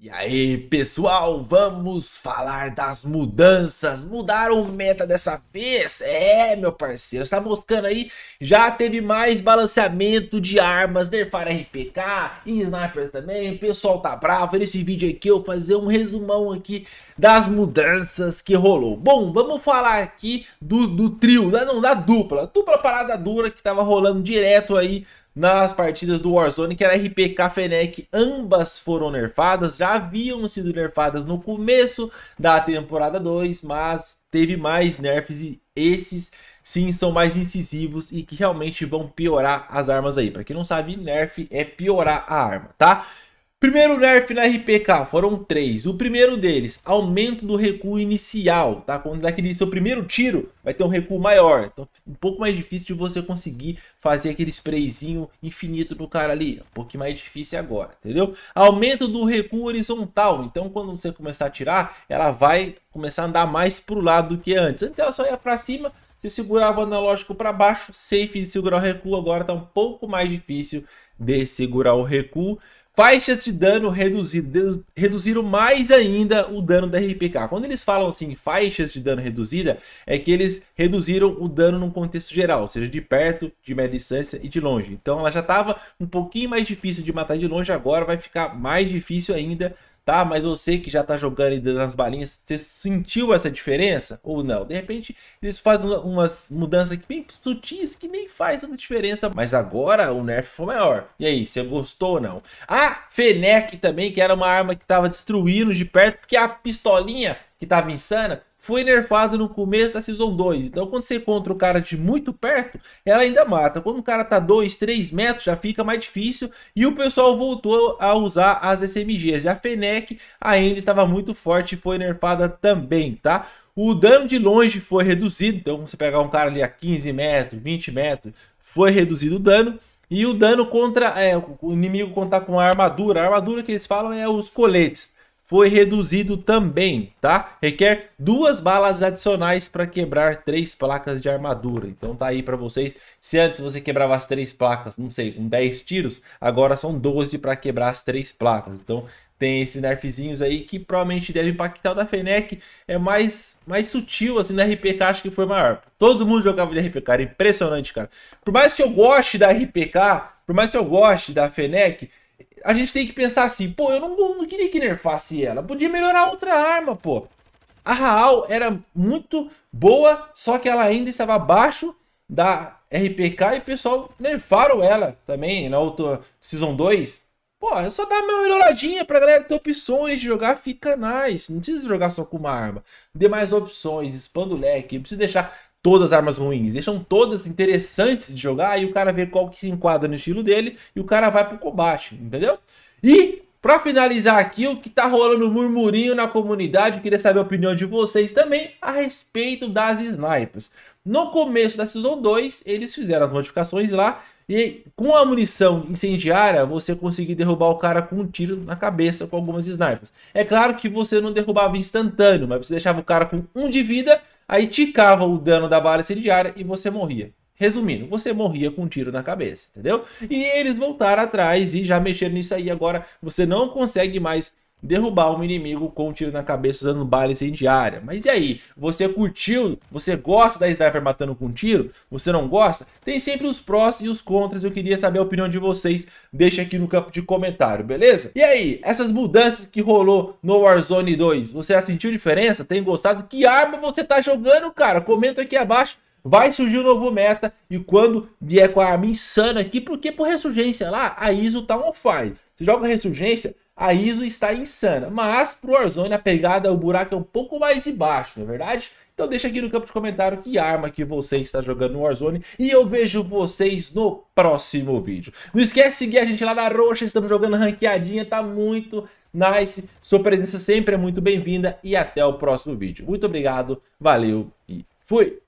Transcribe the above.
E aí, pessoal, vamos falar das mudanças. Mudaram o meta dessa vez? É, meu parceiro, está moscando aí? Já teve mais balanceamento de armas, nerfar RPK e sniper também. O pessoal tá bravo. Nesse vídeo aqui eu vou fazer um resumão aqui das mudanças que rolou. Bom, vamos falar aqui do, do trio, não, da dupla. Dupla parada dura que tava rolando direto aí nas partidas do Warzone, que era RPK Fenec, ambas foram nerfadas, já haviam sido nerfadas no começo da temporada 2, mas teve mais nerfs e esses sim são mais incisivos e que realmente vão piorar as armas aí. Para quem não sabe, nerf é piorar a arma, tá? Primeiro nerf na RPK, foram três. O primeiro deles, aumento do recuo inicial, tá? Quando dá aquele seu primeiro tiro, vai ter um recuo maior. Então, um pouco mais difícil de você conseguir fazer aquele sprayzinho infinito no cara ali. Um pouquinho mais difícil agora, entendeu? Aumento do recuo horizontal. Então, quando você começar a tirar, ela vai começar a andar mais pro lado do que antes. Antes ela só ia para cima, você segurava o analógico para baixo, safe de segurar o recuo. Agora tá um pouco mais difícil de segurar o recuo. Faixas de dano reduzido, reduziram mais ainda o dano da RPK. Quando eles falam assim, faixas de dano reduzida, é que eles reduziram o dano num contexto geral, seja de perto, de média distância e de longe. Então ela já estava um pouquinho mais difícil de matar de longe, agora vai ficar mais difícil ainda tá? Mas você que já tá jogando e dando as balinhas, você sentiu essa diferença ou não? De repente eles fazem umas mudanças aqui bem sutis que nem faz tanta diferença, mas agora o nerf foi maior. E aí, você gostou ou não? A Fenec também, que era uma arma que tava destruindo de perto, porque a pistolinha que tava insana, foi nerfado no começo da Season 2. Então quando você encontra o cara de muito perto, ela ainda mata. Quando o cara tá 2, 3 metros, já fica mais difícil. E o pessoal voltou a usar as SMGs. E a Fenec ainda estava muito forte e foi nerfada também, tá? O dano de longe foi reduzido. Então você pegar um cara ali a 15 metros, 20 metros, foi reduzido o dano. E o dano contra é, o inimigo contar com a armadura. A armadura que eles falam é os coletes foi reduzido também, tá? Requer duas balas adicionais para quebrar três placas de armadura. Então tá aí para vocês. Se antes você quebrava as três placas, não sei, com 10 tiros, agora são 12 para quebrar as três placas. Então tem esses nerfzinhos aí que provavelmente deve impactar o da Fenec. É mais, mais sutil, assim, na RPK acho que foi maior. Todo mundo jogava de RPK, era impressionante, cara. Por mais que eu goste da RPK, por mais que eu goste da Fenec, a gente tem que pensar assim, pô, eu não, não queria que nerfasse ela, podia melhorar outra arma, pô. A Raal era muito boa, só que ela ainda estava abaixo da RPK e o pessoal nerfaram ela também na outra Season 2. Pô, é só dar uma melhoradinha pra galera ter opções de jogar, fica nice. Não precisa jogar só com uma arma. Dê mais opções, expanda o leque. Não precisa deixar todas as armas ruins, deixam todas interessantes de jogar e o cara vê qual que se enquadra no estilo dele e o cara vai pro combate, entendeu? E para finalizar aqui, o que tá rolando murmurinho na comunidade, queria saber a opinião de vocês também a respeito das snipers. No começo da Season 2, eles fizeram as modificações lá e com a munição incendiária, você conseguia derrubar o cara com um tiro na cabeça com algumas snipers. É claro que você não derrubava instantâneo, mas você deixava o cara com um de vida Aí ticava o dano da bala incendiária e você morria. Resumindo, você morria com um tiro na cabeça, entendeu? E eles voltaram atrás e já mexeram nisso aí. Agora você não consegue mais derrubar um inimigo com um tiro na cabeça usando bala incendiária. Mas e aí? Você curtiu? Você gosta da sniper matando com tiro? Você não gosta? Tem sempre os prós e os contras. Eu queria saber a opinião de vocês. Deixa aqui no campo de comentário, beleza? E aí? Essas mudanças que rolou no Warzone 2, você já sentiu diferença? Tem gostado? Que arma você tá jogando, cara? Comenta aqui abaixo. Vai surgir um novo meta e quando vier com a arma insana aqui, porque por ressurgência lá, a ISO tá on fire. Você joga ressurgência, a ISO está insana. Mas pro Warzone a pegada, o buraco é um pouco mais embaixo, não é verdade? Então deixa aqui no campo de comentário que arma que você está jogando no Warzone e eu vejo vocês no próximo vídeo. Não esquece de seguir a gente lá na Roxa, estamos jogando ranqueadinha, tá muito nice. Sua presença sempre é muito bem-vinda e até o próximo vídeo. Muito obrigado, valeu e fui!